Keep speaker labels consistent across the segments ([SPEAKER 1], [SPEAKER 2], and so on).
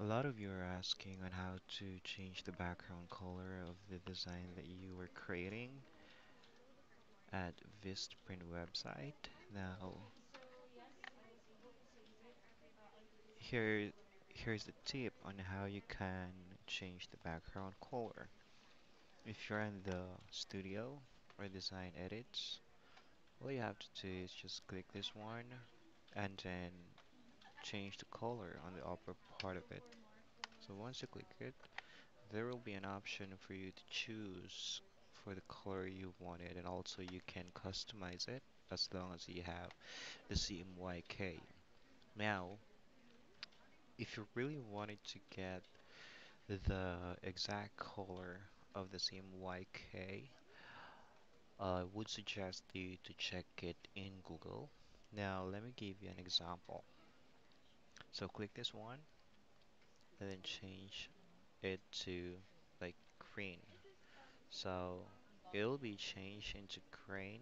[SPEAKER 1] A lot of you are asking on how to change the background color of the design that you were creating at Vistaprint website. Now, here, here's the tip on how you can change the background color. If you're in the studio or design edits, all you have to do is just click this one and then change the color on the upper part of it. So once you click it, there will be an option for you to choose for the color you wanted and also you can customize it as long as you have the CMYK. Now, if you really wanted to get the exact color of the CMYK, uh, I would suggest you to check it in Google. Now, let me give you an example. So click this one and then change it to like green. So it'll be changed into green.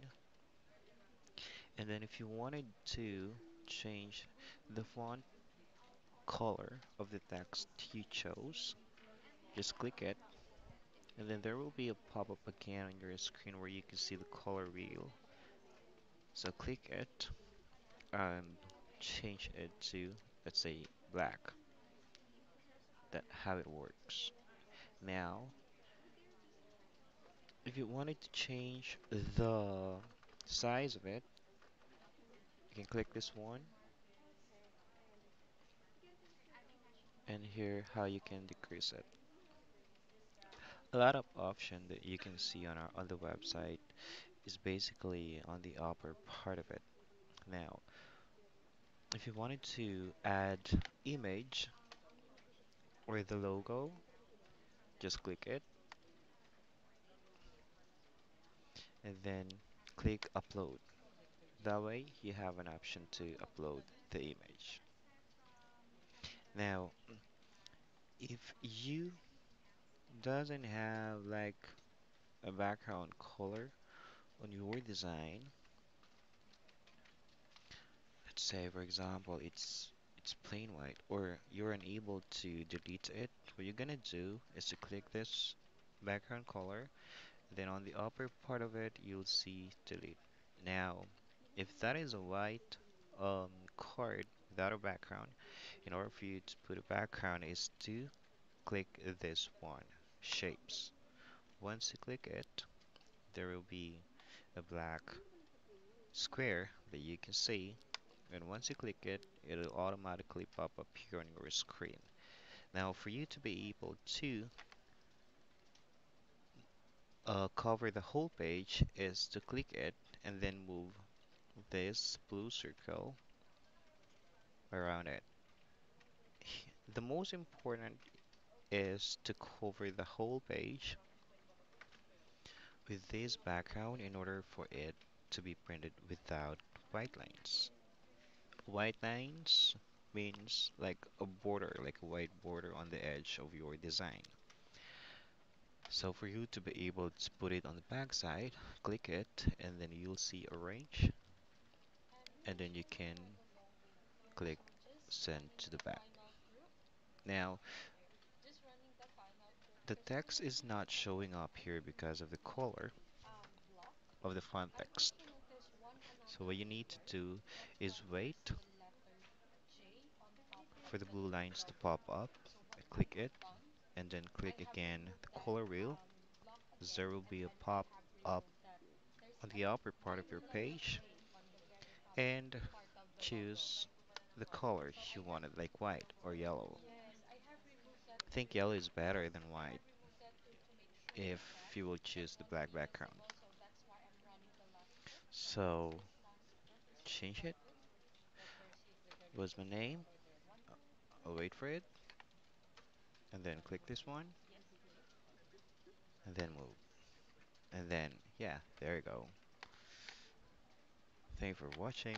[SPEAKER 1] And then if you wanted to change the font color of the text you chose, just click it. And then there will be a pop-up again on your screen where you can see the color wheel. So click it and change it to, let's say, black. That how it works. Now, if you wanted to change the size of it, you can click this one and here how you can decrease it. A lot of option that you can see on our other website is basically on the upper part of it. Now, if you wanted to add image or the logo, just click it and then click upload. That way you have an option to upload the image. Now, if you doesn't have like a background color on your design, say for example it's it's plain white or you're unable to delete it, what you're gonna do is to click this background color, then on the upper part of it you'll see delete. Now, if that is a white um, card without a background, in order for you to put a background is to click this one, shapes. Once you click it, there will be a black square that you can see and once you click it it'll automatically pop up here on your screen. Now for you to be able to uh, cover the whole page is to click it and then move this blue circle around it. The most important is to cover the whole page with this background in order for it to be printed without white lines White lines means like a border, like a white border on the edge of your design. So for you to be able to put it on the back side, click it and then you'll see arrange and then you can click send to the back. Now the text is not showing up here because of the color of the font text. So what you need to do is wait for the blue lines to pop up, click it and then click again the color wheel there will be a pop up on the upper part of your page and choose the color you wanted like white or yellow. I think yellow is better than white if you will choose the black background. So change it. Was my name? I'll wait for it and then click this one and then move and then yeah there you go. Thank you for watching.